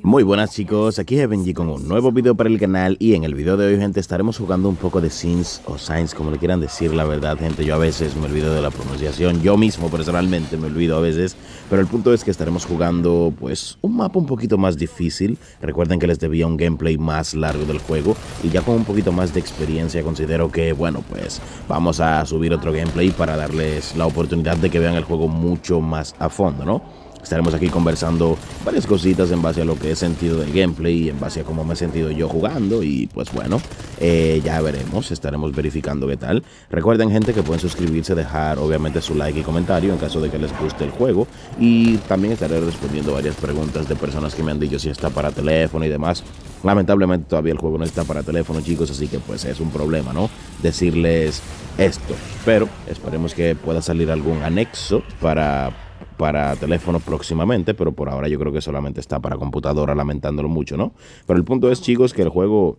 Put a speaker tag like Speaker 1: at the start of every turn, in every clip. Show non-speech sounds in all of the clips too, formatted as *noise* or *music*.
Speaker 1: Muy buenas chicos, aquí es Benji con un nuevo video para el canal y en el video de hoy gente estaremos jugando un poco de Sins o Sainz como le quieran decir la verdad gente, yo a veces me olvido de la pronunciación, yo mismo personalmente me olvido a veces, pero el punto es que estaremos jugando pues un mapa un poquito más difícil, recuerden que les debía un gameplay más largo del juego. Y ya con un poquito más de experiencia considero que bueno pues vamos a subir otro gameplay para darles la oportunidad de que vean el juego mucho más a fondo, ¿no? Estaremos aquí conversando varias cositas en base a lo que he sentido del gameplay y en base a cómo me he sentido yo jugando. Y pues bueno, eh, ya veremos, estaremos verificando qué tal. Recuerden gente que pueden suscribirse, dejar obviamente su like y comentario en caso de que les guste el juego. Y también estaré respondiendo varias preguntas de personas que me han dicho si está para teléfono y demás. Lamentablemente todavía el juego no está para teléfono chicos, así que pues es un problema, ¿no? Decirles esto. Pero esperemos que pueda salir algún anexo para para teléfono próximamente, pero por ahora yo creo que solamente está para computadora, lamentándolo mucho, ¿no? Pero el punto es, chicos, que el juego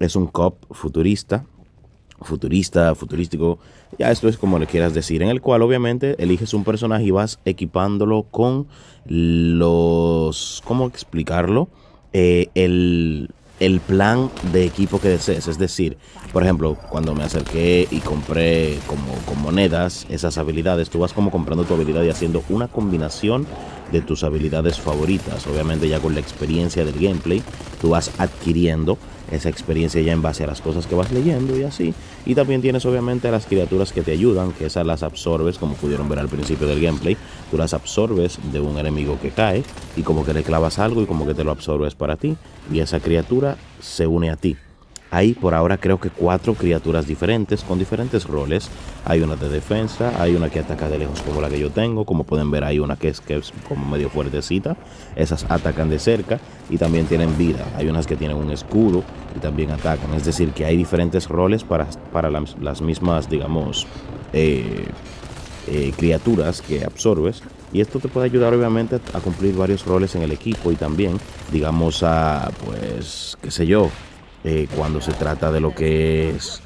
Speaker 1: es un cop futurista, futurista, futurístico, ya esto es como le quieras decir, en el cual obviamente eliges un personaje y vas equipándolo con los, ¿cómo explicarlo? Eh, el, el plan de equipo que desees. Es decir, por ejemplo, cuando me acerqué y compré como con monedas esas habilidades, tú vas como comprando tu habilidad y haciendo una combinación de tus habilidades favoritas. Obviamente ya con la experiencia del gameplay, tú vas adquiriendo esa experiencia ya en base a las cosas que vas leyendo y así. Y también tienes obviamente las criaturas que te ayudan, que esas las absorbes, como pudieron ver al principio del gameplay. Tú las absorbes de un enemigo que cae y como que le clavas algo y como que te lo absorbes para ti. Y esa criatura se une a ti. Hay por ahora creo que cuatro criaturas diferentes con diferentes roles. Hay una de defensa, hay una que ataca de lejos como la que yo tengo. Como pueden ver hay una que es, que es como medio fuertecita. Esas atacan de cerca y también tienen vida. Hay unas que tienen un escudo y también atacan. Es decir, que hay diferentes roles para, para las, mismas, digamos, eh, eh, criaturas que absorbes. Y esto te puede ayudar obviamente a cumplir varios roles en el equipo y también, digamos, a, pues, qué sé yo, eh, cuando se trata de lo que es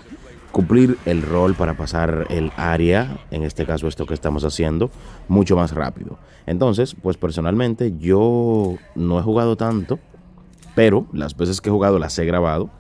Speaker 1: cumplir el rol para pasar el área, en este caso esto que estamos haciendo, mucho más rápido. Entonces, pues personalmente yo no he jugado tanto, pero las veces que he jugado las he grabado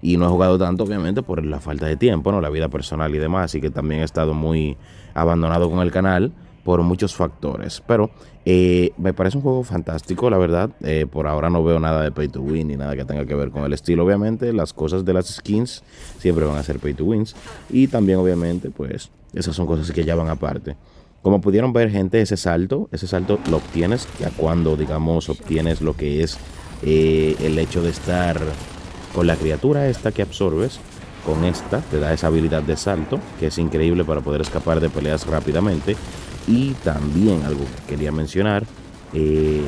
Speaker 1: y no he jugado tanto obviamente por la falta de tiempo, no la vida personal y demás, y que también he estado muy abandonado con el canal por muchos factores. Pero eh, me parece un juego fantástico, la verdad. Eh, por ahora no veo nada de pay to win ni nada que tenga que ver con el estilo. Obviamente, las cosas de las skins siempre van a ser pay to wins. Y también, obviamente, pues esas son cosas que ya van aparte. Como pudieron ver, gente, ese salto, ese salto lo obtienes ya cuando, digamos, obtienes lo que es eh, el hecho de estar con la criatura esta que absorbes con esta te da esa habilidad de salto que es increíble para poder escapar de peleas rápidamente y también algo que quería mencionar, eh,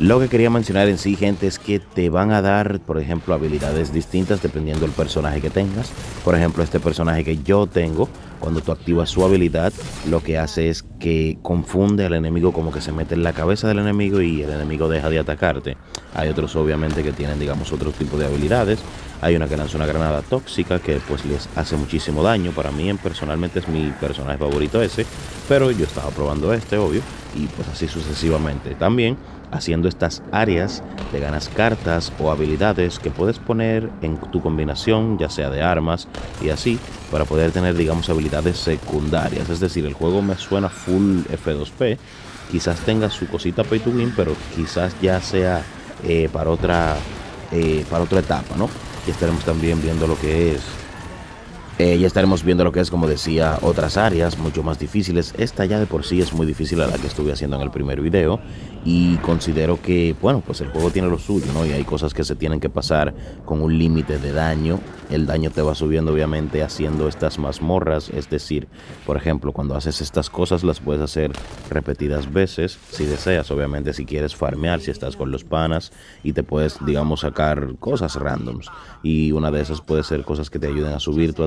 Speaker 1: lo que quería mencionar en sí, gente, es que te van a dar, por ejemplo, habilidades distintas dependiendo del personaje que tengas. Por ejemplo, este personaje que yo tengo, cuando tú activas su habilidad, lo que hace es que confunde al enemigo como que se mete en la cabeza del enemigo y el enemigo deja de atacarte. Hay otros obviamente que tienen, digamos, otro tipo de habilidades. Hay una que lanza una granada tóxica que pues les hace muchísimo daño. Para mí personalmente es mi personaje favorito ese. Pero yo estaba probando este, obvio. Y pues así sucesivamente. También haciendo estas áreas te ganas cartas o habilidades que puedes poner en tu combinación, ya sea de armas y así, para poder tener digamos habilidades secundarias. Es decir, el juego me suena full F2P. Quizás tenga su cosita pay to win, pero quizás ya sea eh, para otra eh, para otra etapa, ¿no? y estaremos también viendo lo que es eh, ya estaremos viendo lo que es, como decía, otras áreas mucho más difíciles. Esta ya de por sí es muy difícil a la que estuve haciendo en el primer video. Y considero que, bueno, pues el juego tiene lo suyo, ¿no? Y hay cosas que se tienen que pasar con un límite de daño. El daño te va subiendo, obviamente, haciendo estas mazmorras. Es decir, por ejemplo, cuando haces estas cosas las puedes hacer repetidas veces. Si deseas, obviamente, si quieres farmear, si estás con los panas. Y te puedes, digamos, sacar cosas randoms. Y una de esas puede ser cosas que te ayuden a subir tu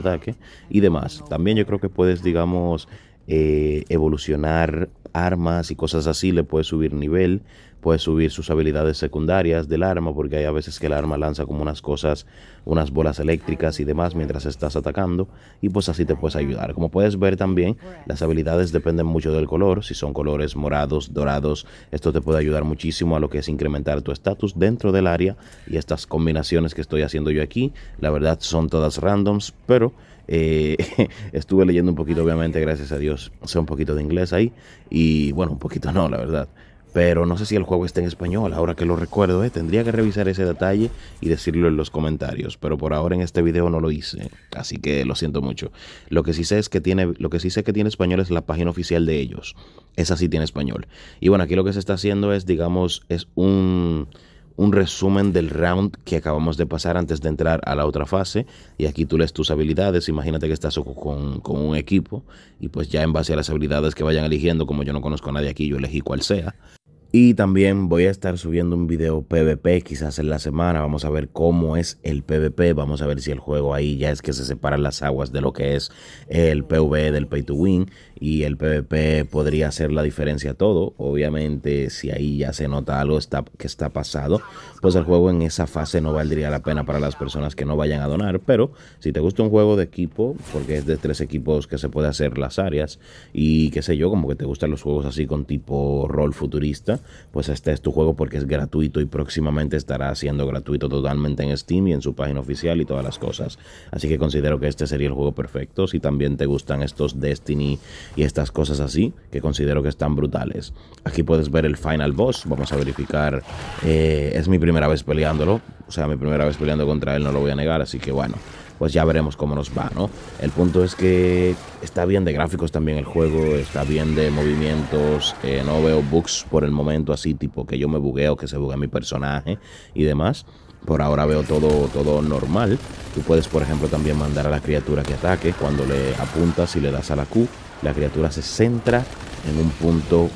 Speaker 1: y demás. También yo creo que puedes, digamos, eh, evolucionar armas y cosas así, le puedes subir nivel. puedes subir sus habilidades secundarias del arma, porque hay a veces que el arma lanza como unas cosas, unas bolas eléctricas y demás mientras estás atacando, y pues así te puedes ayudar. Como puedes ver también, las habilidades dependen mucho del color, si son colores morados, dorados, esto te puede ayudar muchísimo a lo que es incrementar tu estatus dentro del área, y estas combinaciones que estoy haciendo yo aquí, la verdad son todas randoms, pero... Eh, *laughs* estuve leyendo un poquito, obviamente, gracias a Dios, sé un poquito de inglés ahí. Y bueno, un poquito no, la verdad. Pero no sé si el juego está en español, ahora que lo recuerdo, ¿eh? tendría que revisar ese detalle y decirlo en los comentarios, pero por ahora en este video no lo hice, así que lo siento mucho. Lo que sí sé es que tiene, lo que sí sé que tiene español es la página oficial de ellos. Esa sí tiene español. Y bueno, aquí lo que se está haciendo es, digamos, es un un resumen del round que acabamos de pasar antes de entrar a la otra fase. Y aquí tú lees tus habilidades. Imagínate que estás con, con, un equipo y pues ya en base a las habilidades que vayan eligiendo, como yo no conozco a nadie aquí, yo elegí cuál sea. Y también voy a estar subiendo un video PvP quizás en la semana. Vamos a ver cómo es el PvP. Vamos a ver si el juego ahí ya es que se separan las aguas de lo que es el PvE del Pay to Win. Y el PvP podría hacer la diferencia todo. Obviamente si ahí ya se nota algo que está pasado, pues el juego en esa fase no valdría la pena para las personas que no vayan a donar. Pero si te gusta un juego de equipo, porque es de tres equipos que se puede hacer las áreas. Y qué sé yo, como que te gustan los juegos así con tipo rol futurista pues este es tu juego porque es gratuito y próximamente estará siendo gratuito totalmente en Steam y en su página oficial y todas las cosas. Así que considero que este sería el juego perfecto. Si también te gustan estos Destiny y estas cosas así, que considero que están brutales. Aquí puedes ver el final boss. Vamos a verificar. Eh, es mi primera vez peleándolo. O sea, mi primera vez peleando contra él, no lo voy a negar. Así que bueno pues ya veremos cómo nos va, ¿no? El punto es que está bien de gráficos también el juego, está bien de movimientos, eh, no veo bugs por el momento así, tipo que yo me bugueo, que se buguea mi personaje y demás. Por ahora veo todo, todo normal. Tú puedes, por ejemplo, también mandar a la criatura que ataque. Cuando le apuntas y le das a la Q, la criatura se centra en un punto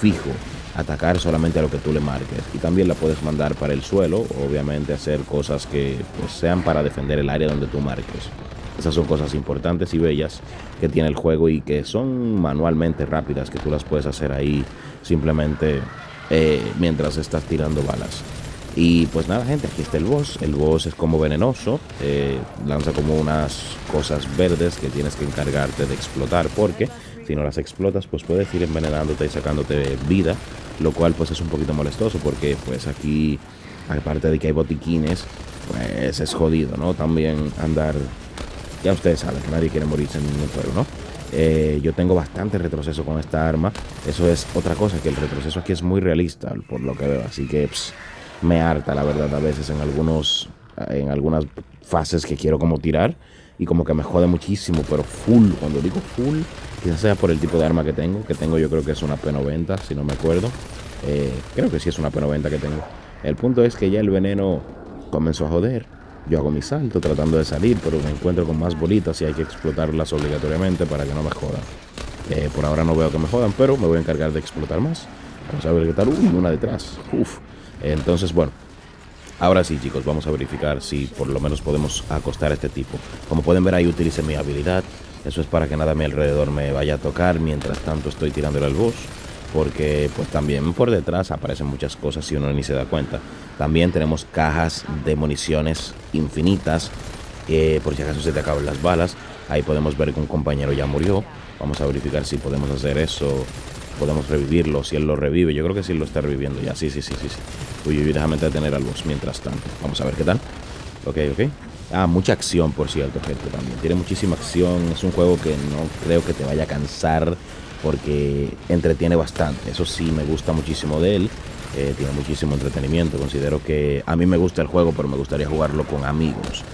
Speaker 1: fijo atacar solamente a lo que tú le marques. Y también la puedes mandar para el suelo, obviamente hacer cosas que pues, sean para defender el área donde tú marques. Esas son cosas importantes y bellas que tiene el juego y que son manualmente rápidas, que tú las puedes hacer ahí simplemente eh, mientras estás tirando balas. Y pues nada, gente, aquí está el boss. El boss es como venenoso, eh, lanza como unas cosas verdes que tienes que encargarte de explotar, porque si no las explotas, pues puedes ir envenenándote y sacándote vida lo cual pues es un poquito molestoso porque pues aquí, aparte de que hay botiquines, pues es jodido, ¿no? También andar, ya ustedes saben que nadie quiere morirse en ningún juego, ¿no? Eh, yo tengo bastante retroceso con esta arma. Eso es otra cosa, que el retroceso aquí es muy realista, por lo que veo. Así que me harta, la verdad, a veces en algunos en algunas fases que quiero como tirar y como que me jode muchísimo, pero full, cuando digo full, quizás sea por el tipo de arma que tengo, que tengo yo creo que es una P90, si no me acuerdo. Eh, creo que sí es una P90 que tengo. El punto es que ya el veneno comenzó a joder. Yo hago mi salto tratando de salir, pero me encuentro con más bolitas y hay que explotarlas obligatoriamente para que no me jodan. Eh, por ahora no veo que me jodan, pero me voy a encargar de explotar más. Vamos a ver qué tal. Uy, una detrás. Uf. Entonces, bueno, Ahora sí, chicos, vamos a verificar si por lo menos podemos acostar a este tipo. Como pueden ver ahí utilicé mi habilidad. Eso es para que nada a mi alrededor me vaya a tocar mientras tanto estoy tirándole al boss. Porque pues también por detrás aparecen muchas cosas y uno ni se da cuenta. También tenemos cajas de municiones infinitas. Por si acaso se te acaban las balas. Ahí podemos ver que un compañero ya murió. Vamos a verificar si podemos hacer eso podemos revivirlo, si él lo revive. Yo creo que sí lo está reviviendo ya. Sí, sí, sí, sí. sí. Uy, uy, déjame detener al boss mientras tanto. Vamos a ver qué tal. Ok, ok. Ah, mucha acción, por cierto, gente, también. Tiene muchísima acción. Es un juego que no creo que te vaya a cansar porque entretiene bastante. Eso sí, me gusta muchísimo de él. Eh, tiene muchísimo entretenimiento. Considero que a mí me gusta el juego, pero me gustaría jugarlo con amigos.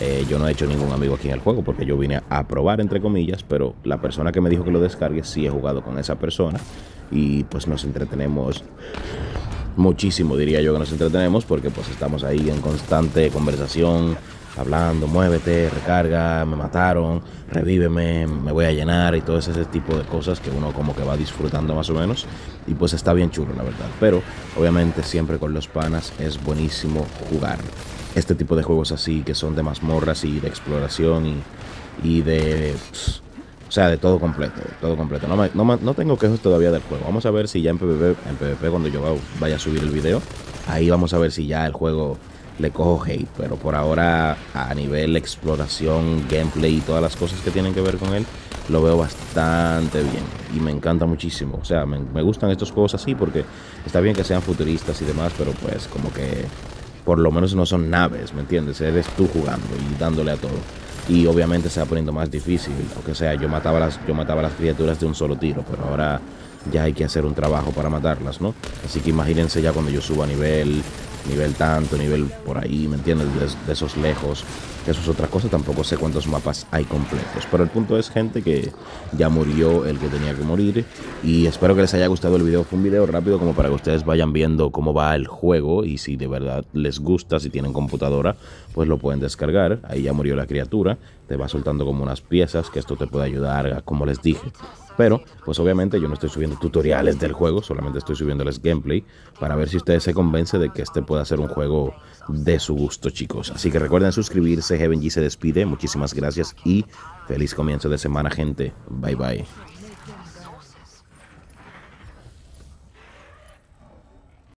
Speaker 1: Eh, yo no he hecho ningún amigo aquí en el juego porque yo vine a probar, entre comillas, pero la persona que me dijo que lo descargue sí he jugado con esa persona y pues nos entretenemos muchísimo, diría yo que nos entretenemos porque pues estamos ahí en constante conversación, hablando, muévete, recarga, me mataron, revíveme, me voy a llenar y todo ese tipo de cosas que uno como que va disfrutando más o menos y pues está bien chulo la verdad, pero obviamente siempre con los panas es buenísimo jugar este tipo de juegos así que son de mazmorras y de exploración y, de O sea, de todo completo, todo completo. No, no, tengo quejos todavía del juego. Vamos a ver si ya en PvP, en PvP cuando yo vaya a subir el video, ahí vamos a ver si ya el juego le cojo hate. Pero por ahora, a nivel exploración, gameplay y todas las cosas que tienen que ver con él, lo veo bastante bien. Y me encanta muchísimo. O sea, me, gustan estos juegos así porque está bien que sean futuristas y demás, pero pues como que por lo menos no son naves, ¿me entiendes? Eres tú jugando y dándole a todo y obviamente se va poniendo más difícil. O sea, yo mataba las, yo mataba las criaturas de un solo tiro, pero ahora ya hay que hacer un trabajo para matarlas, ¿no? Así que imagínense ya cuando yo suba a nivel nivel tanto, nivel por ahí, ¿me entiendes? De, esos lejos. Eso es otra cosa, tampoco sé cuántos mapas hay completos. Pero el punto es, gente, que ya murió el que tenía que morir. Y espero que les haya gustado el video. Fue un video rápido como para que ustedes vayan viendo cómo va el juego. Y si de verdad les gusta, si tienen computadora, pues lo pueden descargar. Ahí ya murió la criatura. Te va soltando como unas piezas que esto te puede ayudar, como les dije, pero, pues obviamente yo no estoy subiendo tutoriales del juego, solamente estoy subiéndoles gameplay para ver si ustedes se convencen de que este pueda ser un juego de su gusto, chicos. Así que recuerden suscribirse, Heaven G se despide, muchísimas gracias y feliz comienzo de semana, gente. Bye bye.